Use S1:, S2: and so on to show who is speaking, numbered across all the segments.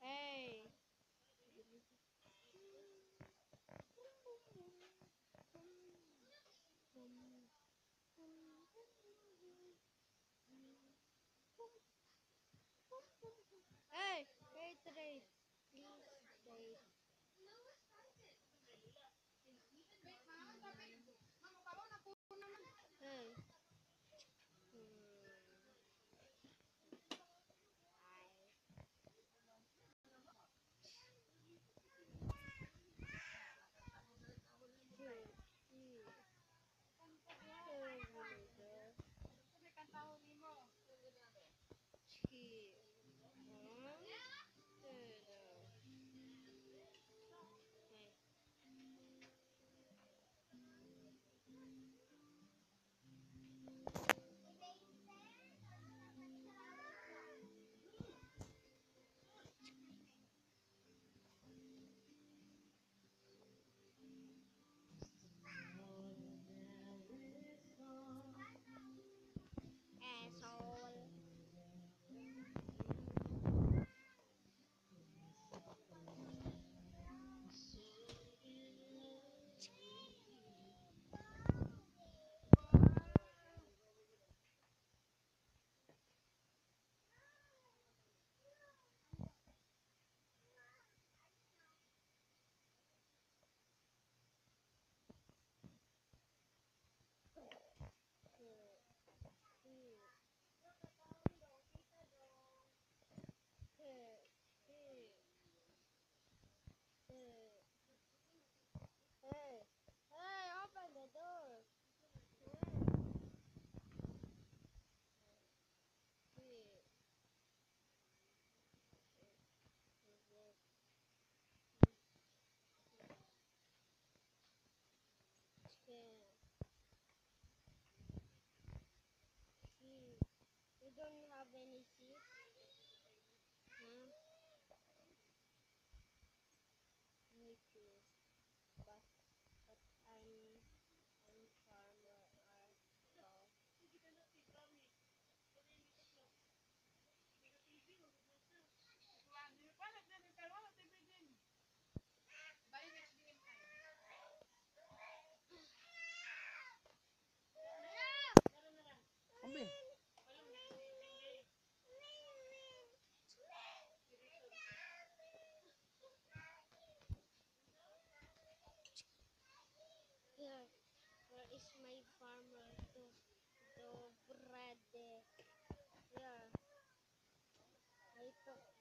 S1: Hey. Hey.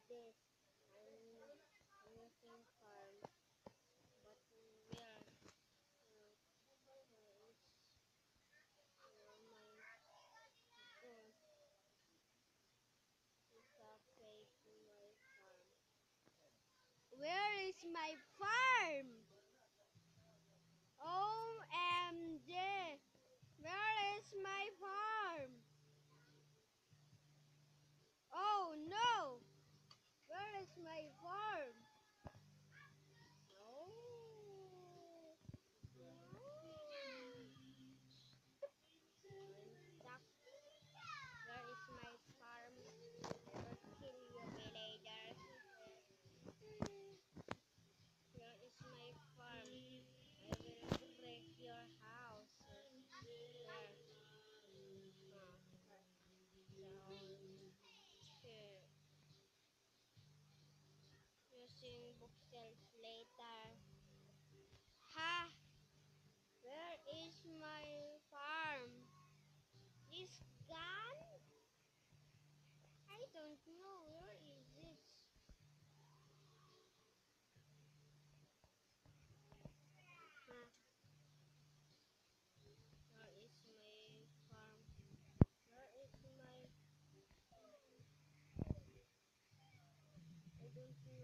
S1: this European farm, but we are Where is my farm? kitchen bookshelf later. Ha! Where is my farm? This gun? I don't know. Where is it? Where is my farm? Where is my... I don't know.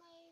S1: my